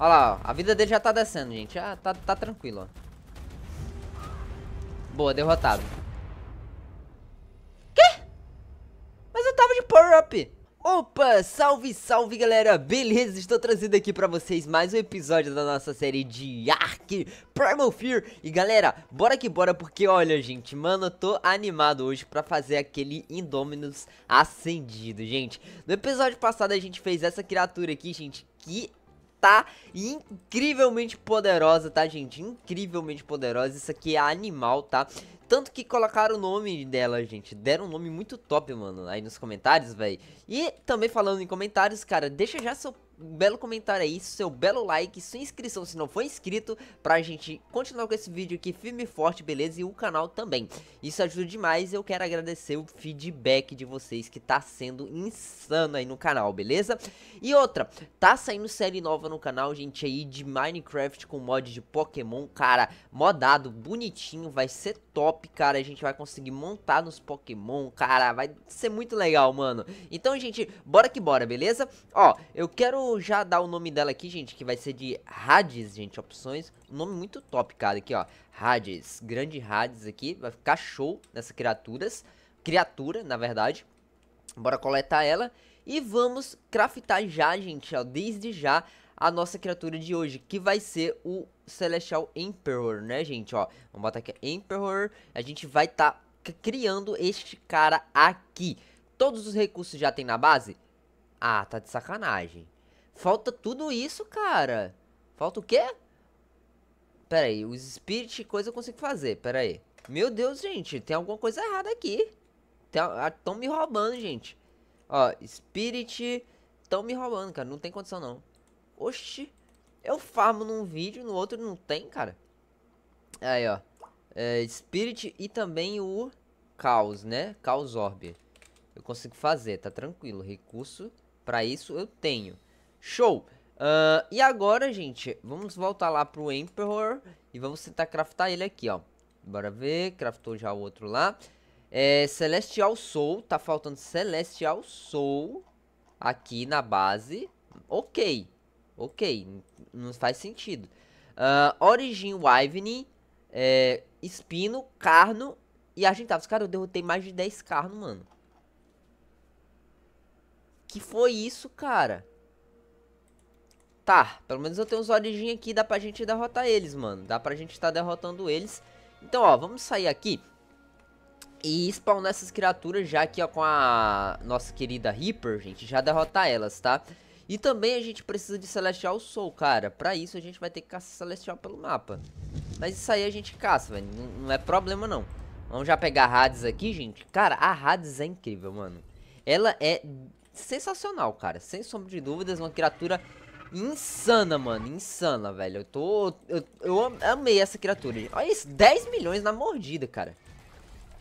Olha lá, ó. A vida dele já tá descendo, gente. Já tá, tá tranquilo, ó. Boa, derrotado. Quê? Mas eu tava de power-up. Opa, salve, salve galera, beleza? Estou trazendo aqui pra vocês mais um episódio da nossa série de Ark Primal Fear E galera, bora que bora porque olha gente, mano, eu tô animado hoje pra fazer aquele Indominus acendido, gente No episódio passado a gente fez essa criatura aqui, gente, que tá incrivelmente poderosa, tá, gente? Incrivelmente poderosa. Isso aqui é animal, tá? Tanto que colocaram o nome dela, gente. Deram um nome muito top, mano, aí nos comentários, velho. E também falando em comentários, cara, deixa já seu belo comentário aí, seu belo like, sua inscrição se não for inscrito, pra gente continuar com esse vídeo aqui firme e forte, beleza? E o canal também. Isso ajuda demais eu quero agradecer o feedback de vocês que tá sendo insano aí no canal, beleza? E outra, tá saindo série nova no canal, gente, aí de Minecraft com mod de Pokémon, cara, modado, bonitinho, vai ser top, cara, a gente vai conseguir montar nos Pokémon, cara, vai ser muito legal, mano. Então, gente, bora que bora, beleza? Ó, eu quero já dar o nome dela aqui, gente, que vai ser de Hades, gente, opções. Um nome muito top, cara, aqui, ó. Hades, grande Hades aqui, vai ficar show nessas criaturas. Criatura, na verdade. Bora coletar ela. E vamos craftar já, gente, ó, desde já a nossa criatura de hoje, que vai ser o Celestial Emperor, né, gente, ó. Vamos botar aqui Emperor, a gente vai estar tá criando este cara aqui. Todos os recursos já tem na base? Ah, tá de sacanagem. Falta tudo isso, cara. Falta o quê? Pera aí, os Spirit coisa eu consigo fazer, pera aí. Meu Deus, gente, tem alguma coisa errada aqui. Estão me roubando, gente. Ó, Spirit estão me roubando, cara. Não tem condição, não. Oxi. Eu farmo num vídeo, no outro não tem, cara. Aí, ó. É, Spirit e também o Caos, né? Caos Orb. Eu consigo fazer, tá tranquilo. Recurso pra isso eu tenho. Show! Uh, e agora, gente, vamos voltar lá pro Emperor e vamos tentar craftar ele aqui, ó. Bora ver, craftou já o outro lá. É, Celestial Soul, tá faltando Celestial Soul aqui na base. Ok, ok, não faz sentido. Uh, Origin Wyvern, é, Espino, Carno e Argentados. Cara, eu derrotei mais de 10 Carno, mano. Que foi isso, cara? Tá, pelo menos eu tenho uns origem aqui, dá pra gente derrotar eles, mano. Dá pra gente estar tá derrotando eles. Então, ó, vamos sair aqui e spawnar essas criaturas já aqui, ó, com a nossa querida Reaper, gente, já derrotar elas, tá? E também a gente precisa de Celestial Soul, cara. Pra isso a gente vai ter que caçar Celestial pelo mapa. Mas isso aí a gente caça, velho. Não, não, é problema, não. Vamos já pegar a Hades aqui, gente. Cara, a Hades é incrível, mano. Ela é sensacional, cara. Sem sombra de dúvidas, uma criatura insana, mano. Insana, velho. Eu tô... Eu, eu amei essa criatura. Olha isso, 10 milhões na mordida, cara.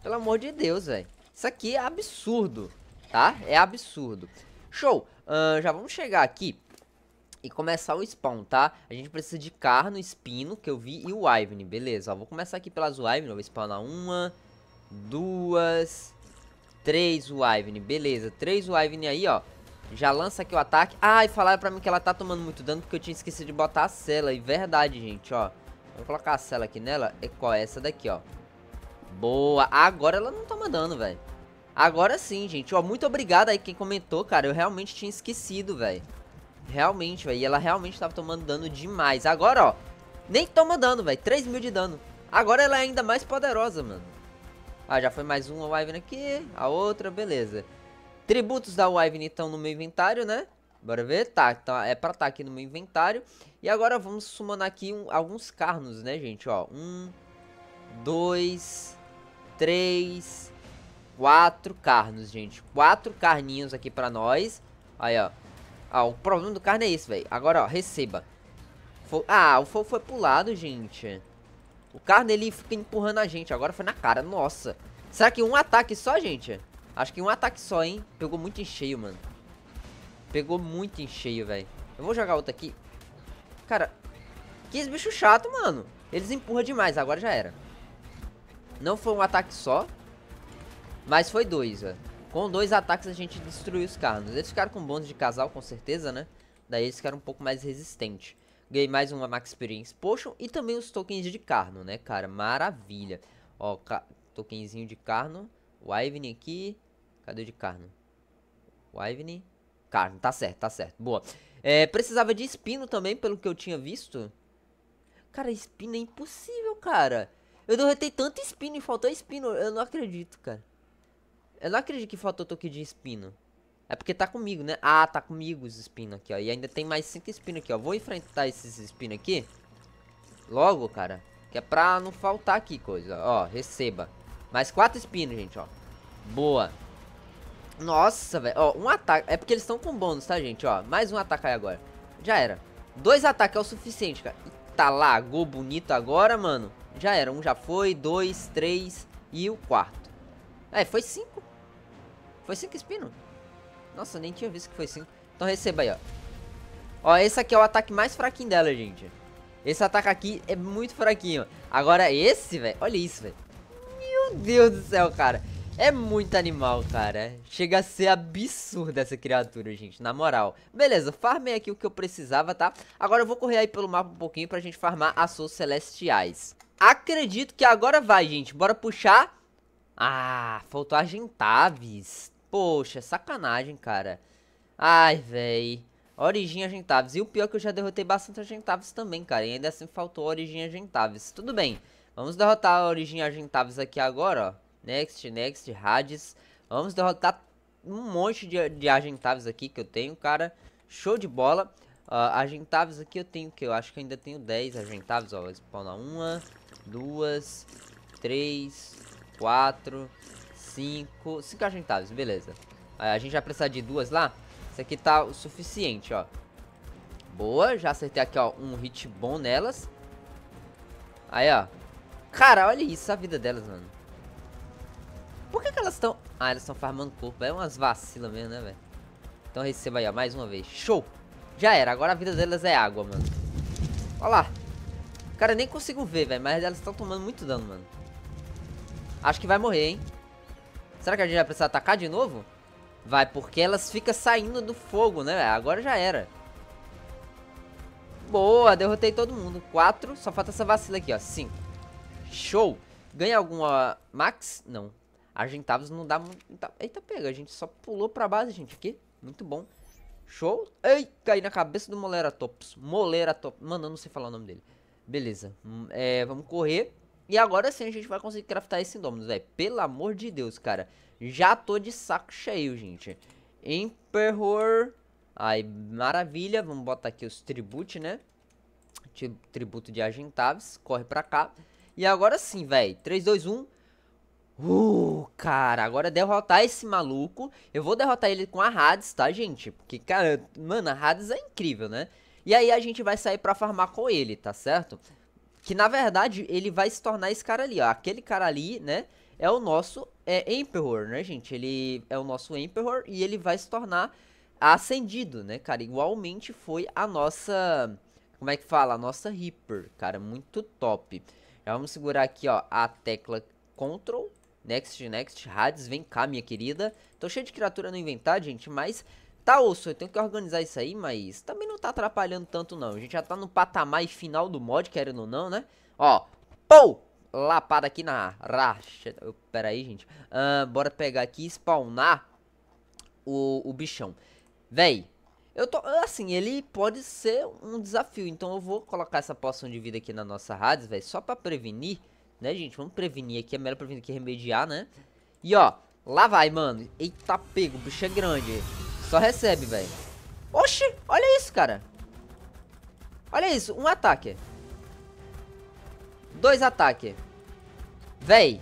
Pelo amor de Deus, velho. Isso aqui é absurdo, tá? É absurdo. Show. Uh, já vamos chegar aqui e começar o spawn, tá? A gente precisa de carno, espino, que eu vi, e o Ivern, beleza. Ó, vou começar aqui pelas Ivern, vou spawnar uma, duas, três Ivern, beleza. Três Ivern aí, ó. Já lança aqui o ataque. Ah, e falaram pra mim que ela tá tomando muito dano porque eu tinha esquecido de botar a cela. E verdade, gente, ó. Vou colocar a cela aqui nela. É qual? É essa daqui, ó. Boa. Agora ela não toma dano, velho. Agora sim, gente. Ó, muito obrigado aí quem comentou, cara. Eu realmente tinha esquecido, velho. Realmente, velho. E ela realmente tava tomando dano demais. Agora, ó. Nem toma dano, velho. 3 mil de dano. Agora ela é ainda mais poderosa, mano. Ah, já foi mais uma Wyvern aqui. A outra, beleza. Tributos da Wyvern estão no meu inventário, né? Bora ver. Tá, tá é pra estar tá aqui no meu inventário. E agora vamos summonar aqui um, alguns carnos, né, gente? Ó, um, dois, três, quatro carnos, gente. Quatro carninhos aqui pra nós. Aí, ó. Ah, o problema do carne é esse, velho. Agora, ó, receba. Fo ah, o fogo foi pro lado, gente. O carne, ele fica empurrando a gente. Agora foi na cara, nossa. Será que um ataque só, gente? Acho que um ataque só, hein? Pegou muito em cheio, mano. Pegou muito em cheio, velho. Eu vou jogar outro aqui. Cara, que bicho chato, mano. Eles empurram demais, agora já era. Não foi um ataque só. Mas foi dois, velho. Com dois ataques a gente destruiu os carros. Eles ficaram com bônus de casal, com certeza, né? Daí eles ficaram um pouco mais resistentes. Ganhei mais uma Max Experience Potion e também os tokens de carno, né, cara? Maravilha. Ó, tokenzinho de carno. O Ivany aqui. Cadê de carno? O Ivany. Carno, tá certo, tá certo. Boa. É, precisava de espino também, pelo que eu tinha visto. Cara, espino é impossível, cara. Eu derrotei tanto espino e faltou espino. Eu não acredito, cara. Eu não acredito que faltou toque de espino. É porque tá comigo, né? Ah, tá comigo os espinos aqui, ó. E ainda tem mais cinco espinos aqui, ó. Vou enfrentar esses espinos aqui. Logo, cara. Que é pra não faltar aqui coisa. Ó, receba. Mais quatro espinos, gente, ó. Boa. Nossa, velho. Ó, um ataque. É porque eles estão com bônus, tá, gente? Ó, mais um ataque aí agora. Já era. Dois ataques é o suficiente, cara. E tá lá, gol bonito agora, mano. Já era. Um já foi, dois, três e o quarto. É, foi cinco. Foi cinco espinos. Nossa, nem tinha visto que foi 5. Então receba aí, ó. Ó, esse aqui é o ataque mais fraquinho dela, gente. Esse ataque aqui é muito fraquinho. Agora esse, velho, olha isso, velho. Meu Deus do céu, cara. É muito animal, cara. Chega a ser absurda essa criatura, gente. Na moral. Beleza, farmei aqui o que eu precisava, tá? Agora eu vou correr aí pelo mapa um pouquinho pra gente farmar suas celestiais. Acredito que agora vai, gente. Bora puxar. Ah, faltou Argentaves. Poxa, sacanagem, cara. Ai, véi. Origem Argentaves. E o pior é que eu já derrotei bastante Argentaves também, cara. E ainda assim faltou Origem Argentaves. Tudo bem. Vamos derrotar a Origem Argentaves aqui agora, ó. Next, next, Hades. Vamos derrotar um monte de, de aqui que eu tenho, cara. Show de bola. Uh, aqui eu tenho que eu acho que ainda tenho 10 Argentaves, ó. Spawna uma, duas, três, quatro, cinco... Cinco agentáveis, beleza. Aí, a gente vai precisar de duas lá. Isso aqui tá o suficiente, ó. Boa, já acertei aqui, ó, um hit bom nelas. Aí, ó. Cara, olha isso, a vida delas, mano. Por que, que elas estão... Ah, elas estão farmando corpo. É umas vacilas mesmo, né, velho? Então receba aí, ó, mais uma vez. Show! Já era, agora a vida delas é água, mano. Olha lá. Cara, nem consigo ver, velho, mas elas estão tomando muito dano, mano. Acho que vai morrer, hein? Será que a gente vai precisar atacar de novo? Vai, porque elas ficam saindo do fogo, né? Agora já era. Boa, derrotei todo mundo. Quatro, só falta essa vacila aqui, ó. Cinco. Show. Ganha alguma max? Não. Argentados não dá muito... Eita, pega, a gente só pulou pra base, gente, aqui. Muito bom. Show. Ei, caí na cabeça do Moleratops. Moleratops. Mano, eu não sei falar o nome dele. Beleza. Hum, é, vamos correr. E agora sim a gente vai conseguir craftar esse Indominus, velho. Pelo amor de Deus, cara. Já tô de saco cheio, gente. Emperor. Aí, maravilha. Vamos botar aqui os tributos, né? Tributo de Argentaves. Corre pra cá. E agora sim, velho. 3, 2, 1. Uh, cara, agora derrotar esse maluco. Eu vou derrotar ele com a Hades, tá, gente? Porque, cara, mano, a Hades é incrível, né? E aí a gente vai sair pra farmar com ele, tá certo? Que na verdade ele vai se tornar esse cara ali, ó. Aquele cara ali, né? É o nosso é, Emperor, né, gente? Ele é o nosso Emperor e ele vai se tornar ascendido, né, cara? Igualmente foi a nossa. Como é que fala? A nossa Reaper, cara. Muito top. Já vamos segurar aqui, ó, a tecla Ctrl. Next, next, Hades, vem cá, minha querida. Tô cheio de criatura no inventário, gente, mas Tá, osso, eu tenho que organizar isso aí, mas também não tá atrapalhando tanto não. A gente já tá no patamar final do mod, querendo ou não, né? Ó, pou! Lapada aqui na racha. Pera aí, gente. Uh, bora pegar aqui e spawnar o, o bichão. Véi, eu tô... Assim, ele pode ser um desafio. Então eu vou colocar essa poção de vida aqui na nossa Hades, velho. Só pra prevenir, né, gente? Vamos prevenir aqui. É melhor prevenir que remediar, né? E ó, lá vai, mano. Eita, pego. O bicho é grande. Só recebe, velho. Oxi, olha isso, cara. Olha isso, um ataque. Dois ataques. Véi.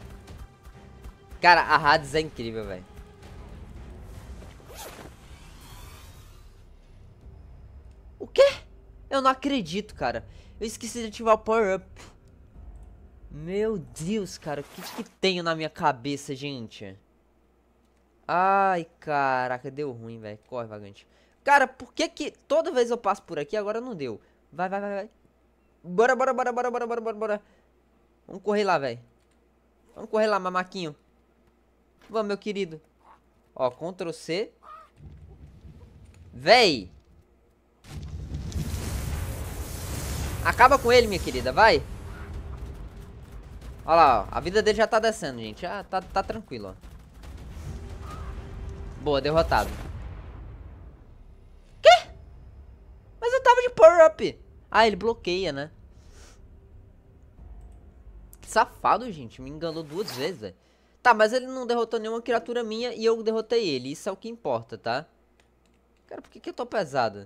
Cara, a Hades é incrível, velho. O quê? Eu não acredito, cara. Eu esqueci de ativar o power-up. Meu Deus, cara. O que que tenho na minha cabeça, gente? Ai, caraca, deu ruim, velho. Corre, vagante. Cara, por que que toda vez eu passo por aqui agora não deu? Vai, vai, vai, vai. Bora, bora, bora, bora, bora, bora, bora, bora. Vamos correr lá, velho. Vamos correr lá, mamaquinho. Vamos, meu querido. Ó, Ctrl C. Acaba com ele, minha querida, vai. Olha lá, ó. A vida dele já tá descendo, gente. Já tá, tá tranquilo, ó. Boa, derrotado. Quê? Mas eu tava de power-up. Ah, ele bloqueia, né? Que safado, gente. Me enganou duas vezes, velho. Tá, mas ele não derrotou nenhuma criatura minha e eu derrotei ele. Isso é o que importa, tá? Cara, por que, que eu tô pesado?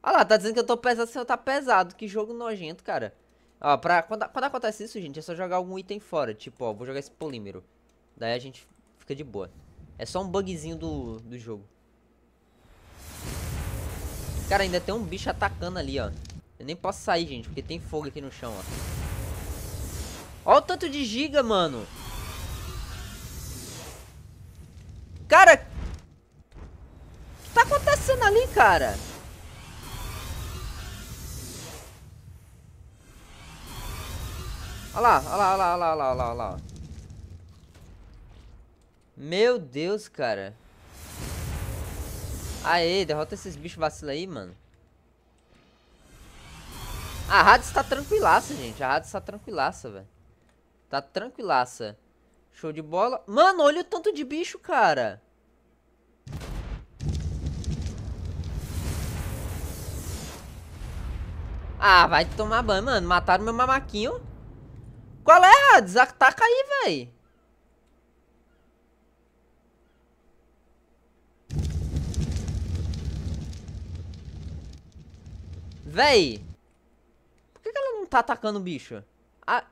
Olha lá, tá dizendo que eu tô pesado sem eu tá pesado. Que jogo nojento, cara. Ó, pra, quando, quando acontece isso, gente, é só jogar algum item fora. Tipo, ó, vou jogar esse polímero. Daí a gente fica de boa. É só um bugzinho do, do jogo. Cara, ainda tem um bicho atacando ali, ó. Eu nem posso sair, gente, porque tem fogo aqui no chão, ó. Olha o tanto de giga, mano. Cara... O que tá acontecendo ali, cara? Olha lá, olha lá, olha lá, olha lá, olha lá. Meu Deus, cara. Aê, derrota esses bichos vacila aí, mano. A Hades tá tranquilaça, gente. A Hades tá tranquilaça, velho. Tá tranquilaça. Show de bola. Mano, olha o tanto de bicho, cara. Ah, vai tomar banho, mano. Mataram meu mamaquinho. Qual é, Hades? Ataca aí, velho. Véi! Por que, que ela não tá atacando o bicho? Ah...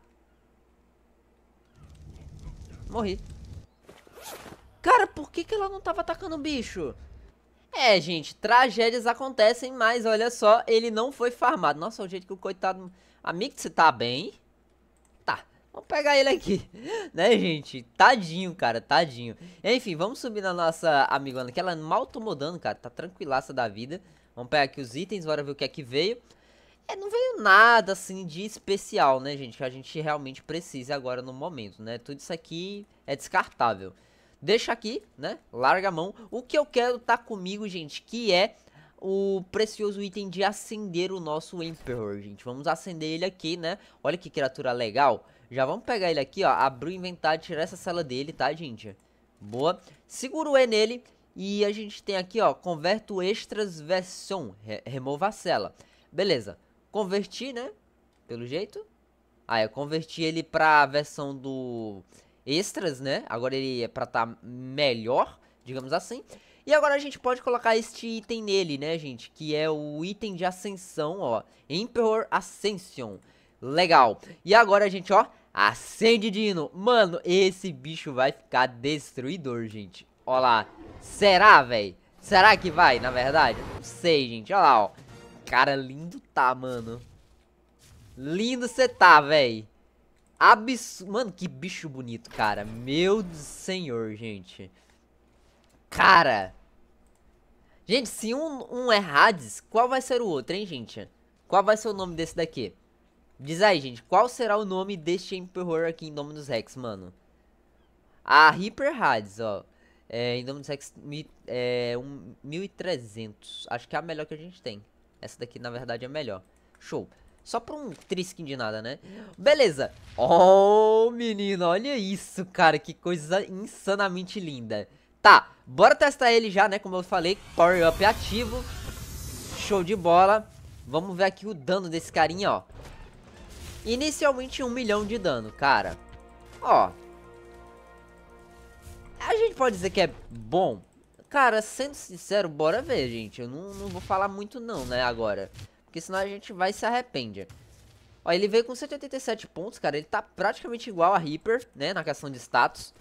Morri. Cara, por que, que ela não tava atacando o bicho? É, gente, tragédias acontecem, mas olha só, ele não foi farmado. Nossa, o jeito que o coitado... Amigo, você tá bem? Vamos pegar ele aqui. né, gente? Tadinho, cara, tadinho. Enfim, vamos subir na nossa amigona, que ela mal tomou dano, cara. Tá tranquilaça da vida. Vamos pegar aqui os itens, bora ver o que é que veio. É, não veio nada, assim, de especial, né, gente? Que a gente realmente precisa agora no momento, né? Tudo isso aqui é descartável. Deixa aqui, né? Larga a mão. O que eu quero tá comigo, gente, que é o precioso item de acender o nosso Emperor, gente. Vamos acender ele aqui, né? Olha que criatura legal. Já vamos pegar ele aqui, ó. Abrir o inventário, tirar essa cela dele, tá, gente? Boa. Segura o E nele e a gente tem aqui, ó, converto extras versão, re remova a cela. Beleza, converti, né, pelo jeito. Ah, eu converti ele pra versão do extras, né, agora ele é pra tá melhor, digamos assim. E agora a gente pode colocar este item nele, né, gente, que é o item de ascensão, ó, Emperor Ascension. Legal. E agora gente, ó, acende Dino. Mano, esse bicho vai ficar destruidor, gente. Ó lá, Será, velho? Será que vai, na verdade? Não sei, gente. Olha lá, ó. Cara, lindo tá, mano. Lindo você tá, velho. Absurdo. Mano, que bicho bonito, cara. Meu senhor, gente. Cara. Gente, se um, um é Hades, qual vai ser o outro, hein, gente? Qual vai ser o nome desse daqui? Diz aí, gente. Qual será o nome deste Emperor aqui em dos Rex, mano? A Hyper Hades, ó. É, Indominus Rex é, um, 1300. Acho que é a melhor que a gente tem. Essa daqui, na verdade, é melhor. Show. Só pra um triskin de nada, né? Beleza. Oh, menino, olha isso, cara. Que coisa insanamente linda. Tá, bora testar ele já, né? Como eu falei, Power Up ativo. Show de bola. Vamos ver aqui o dano desse carinha, ó. Inicialmente um milhão de dano, cara. Ó, a gente pode dizer que é bom? Cara, sendo sincero, bora ver, gente. Eu não, não vou falar muito não, né, agora. Porque senão a gente vai se arrepende. Ó, ele veio com 187 pontos, cara. Ele tá praticamente igual a Reaper, né, na questão de status.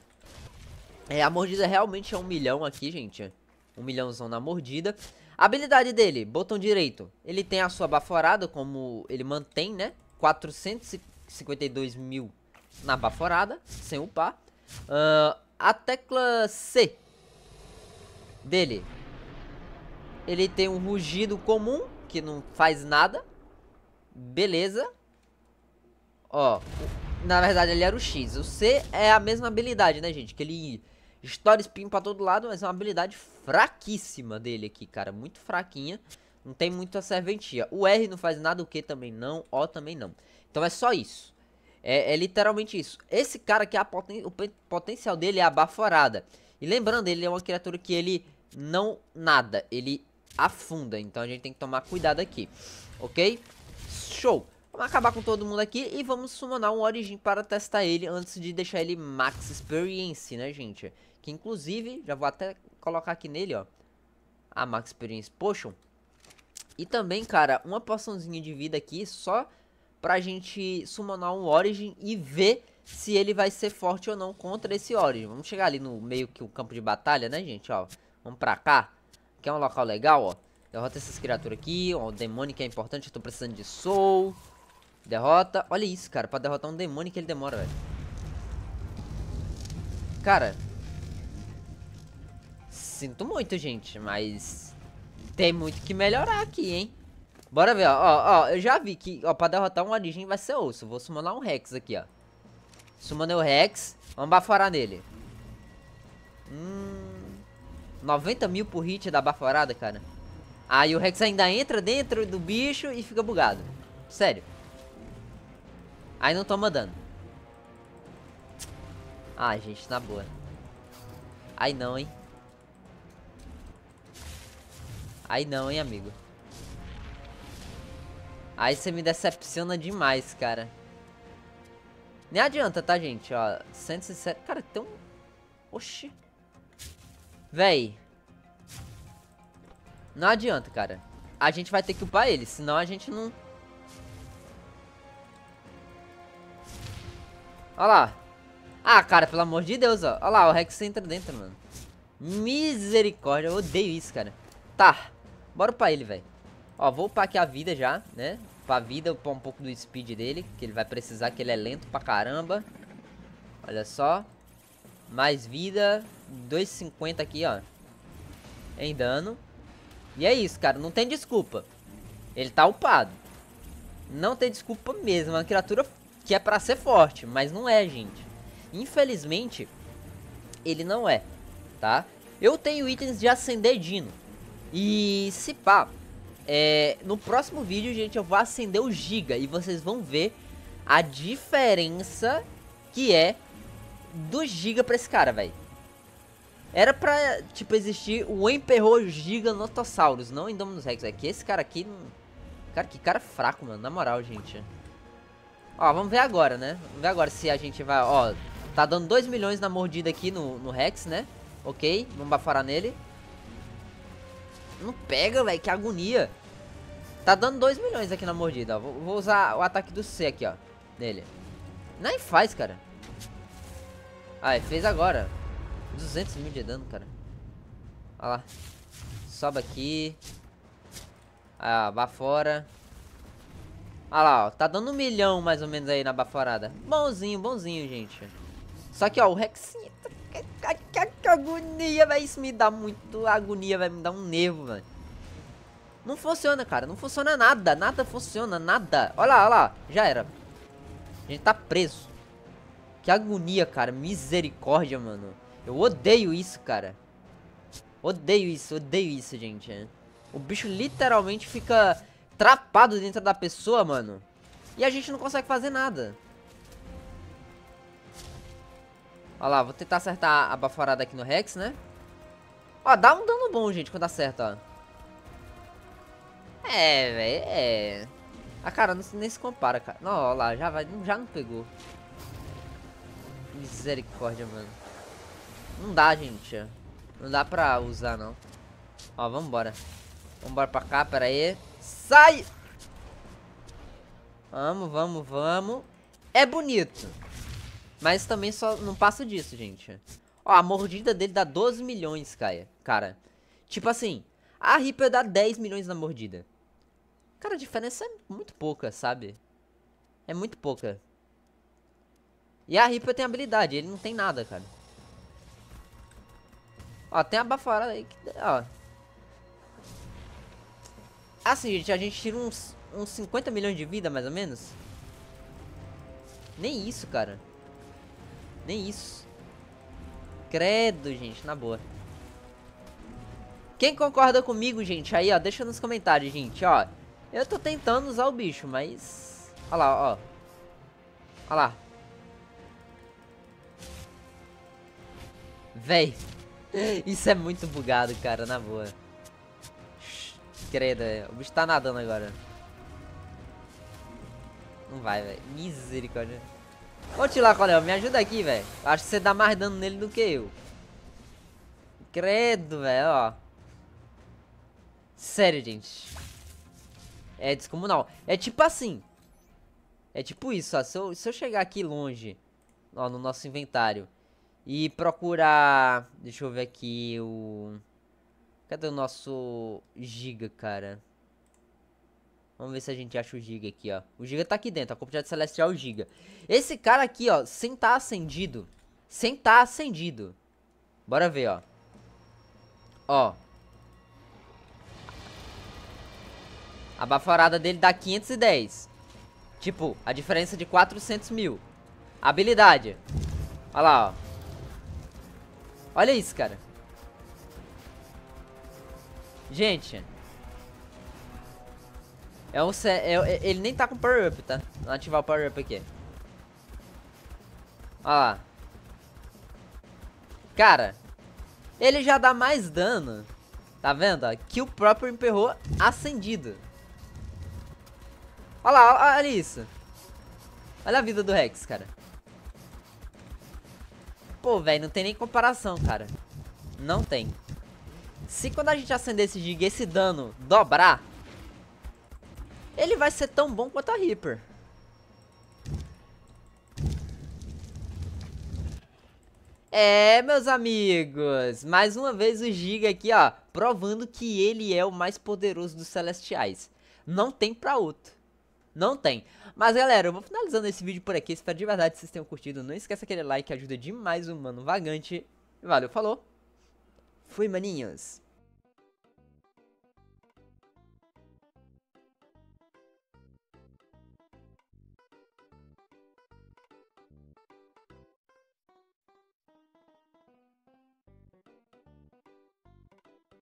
É, a mordida realmente é um milhão aqui, gente. Um milhãozão na mordida. A habilidade dele, botão direito. Ele tem a sua baforada, como ele mantém, né? 452 mil na baforada, sem upar. Uh, a tecla C dele, ele tem um rugido comum, que não faz nada. Beleza. Ó, na verdade ele era o X. O C é a mesma habilidade, né, gente? Que ele estoura espinho pra todo lado, mas é uma habilidade fraquíssima dele aqui, cara. Muito fraquinha. Não tem muita serventia. O R não faz nada, o Q também não, O também não. Então é só isso. É, é literalmente isso. Esse cara aqui, a poten o potencial dele é a baforada. E lembrando, ele é uma criatura que ele não nada, ele afunda. Então a gente tem que tomar cuidado aqui, ok? Show! Vamos acabar com todo mundo aqui e vamos summonar um Origin para testar ele antes de deixar ele Max Experience, né, gente? Que inclusive, já vou até colocar aqui nele, ó. A Max Experience Potion. E também, cara, uma poçãozinha de vida aqui só pra gente summonar um Origin e ver se ele vai ser forte ou não contra esse Origin. Vamos chegar ali no meio que o campo de batalha, né, gente, ó. Vamos pra cá, que é um local legal, ó. Derrota essas criaturas aqui, ó, o demônio que é importante, eu tô precisando de soul. Derrota, olha isso, cara, pra derrotar um demônio que ele demora, velho. Cara, sinto muito, gente, mas tem muito que melhorar aqui, hein. Bora ver, ó, ó, ó, eu já vi que, ó, pra derrotar um origem vai ser osso. Vou summonar um Rex aqui, ó. Summonei o Rex, vamos baforar nele. Hum... 90 mil por hit da baforada, cara. Aí o Rex ainda entra dentro do bicho e fica bugado. Sério. Aí não toma dano. Ai, gente, na boa. Aí não, hein. Aí não, hein, amigo. Aí você me decepciona demais, cara. Nem adianta, tá, gente? Ó, 107... Cara, tem um... Oxi. Véi. Não adianta, cara. A gente vai ter que upar ele, senão a gente não... Olha lá. Ah, cara, pelo amor de Deus, ó. Olha lá, o Rex entra dentro, mano. Misericórdia, eu odeio isso, cara. Tá, bora upar ele, velho. Ó, vou upar aqui a vida já, né? Upar a vida, upar um pouco do speed dele, que ele vai precisar, que ele é lento pra caramba. Olha só. Mais vida, 2,50 aqui, ó. Em dano. E é isso, cara. Não tem desculpa. Ele tá upado. Não tem desculpa mesmo. É uma criatura que é pra ser forte. Mas não é, gente. Infelizmente, ele não é. Tá? Eu tenho itens de acender Dino. E se pá, é, no próximo vídeo, gente, eu vou acender o Giga. E vocês vão ver a diferença que é do Giga pra esse cara, velho. Era pra, tipo, existir o Emperor Giganotosaurus, não Indominus Rex. É que esse cara aqui... Cara, que cara fraco, mano. Na moral, gente. Ó, vamos ver agora, né? Vamos ver agora se a gente vai... Ó, tá dando 2 milhões na mordida aqui no, no Rex, né? Ok, vamos bafarar nele. Não pega, velho, que agonia. Tá dando 2 milhões aqui na mordida, ó. Vou, vou, usar o ataque do C aqui, ó. Nele. Nem faz, cara. Ah, fez agora. 200 mil de dano, cara. Olha lá. Sobe aqui. Ah, bafora. Olha lá, ó. Tá dando um milhão mais ou menos aí na baforada. Bonzinho, bonzinho, gente. Só que, ó, o Rexinho... Que, que agonia, velho. Isso me dá muito agonia, vai me dar um nervo, velho. Não funciona, cara. Não funciona nada. Nada funciona, nada. Olha lá, olha lá. Já era. A gente tá preso. Que agonia, cara. Misericórdia, mano. Eu odeio isso, cara. Odeio isso, odeio isso, gente. O bicho literalmente fica trapado dentro da pessoa, mano. E a gente não consegue fazer nada. Olha lá, vou tentar acertar a baforada aqui no Rex, né? Ó, dá um dano bom, gente, quando acerta, ó. É, velho, é... Ah, cara, não, nem se compara, cara. Não, ó lá, já, vai, já não pegou. Misericórdia, mano. Não dá, gente. Não dá pra usar, não. Ó, vambora. Vambora pra cá, pera aí. Sai! Vamos, vamos, vamos. É bonito. Mas também só não passa disso, gente. Ó, a mordida dele dá 12 milhões, cara. Cara, tipo assim, a Reaper dá 10 milhões na mordida. Cara, a diferença é muito pouca, sabe? É muito pouca. E a Reaper tem habilidade, ele não tem nada, cara. Ó, tem a baforada aí que... Ó. Assim, gente, a gente tira uns, uns 50 milhões de vida, mais ou menos. Nem isso, cara. Nem isso. Credo, gente, na boa. Quem concorda comigo, gente, aí, ó, deixa nos comentários, gente, ó. Eu tô tentando usar o bicho, mas... Olha lá, ó. Olha lá. Véi. Isso é muito bugado, cara, na boa. Credo, é. o bicho tá nadando agora. Não vai, velho. Misericórdia. Ô, Tila Coléu, me ajuda aqui, velho. Acho que você dá mais dano nele do que eu. Credo, velho, ó. Sério, gente. É descomunal. É tipo assim. É tipo isso, ó. Se eu, se eu chegar aqui longe, ó, no nosso inventário, e procurar... Deixa eu ver aqui o... Cadê o nosso giga, cara? Vamos ver se a gente acha o Giga aqui, ó. O Giga tá aqui dentro, a comunidade celestial Giga. Esse cara aqui, ó, sem tá acendido. Sem tá acendido. Bora ver, ó. Ó. A baforada dele dá 510. Tipo, a diferença de 400 mil. Habilidade. Olha lá, ó. Olha isso, cara. Gente. É um, é, é, ele nem tá com power up, tá? Vou ativar o power up aqui. Olha lá. Cara, ele já dá mais dano, tá vendo? Que o próprio emperrou acendido. Olha lá, olha isso. Olha a vida do Rex, cara. Pô, velho, não tem nem comparação, cara. Não tem. Se quando a gente acender esse giga, esse dano dobrar, ele vai ser tão bom quanto a Reaper. É, meus amigos, mais uma vez o Giga aqui, ó, provando que ele é o mais poderoso dos Celestiais. Não tem pra outro. Não tem. Mas, galera, eu vou finalizando esse vídeo por aqui. Espero de verdade que vocês tenham curtido. Não esqueça aquele like que ajuda demais o Mano Vagante. Valeu, falou. Fui, maninhos.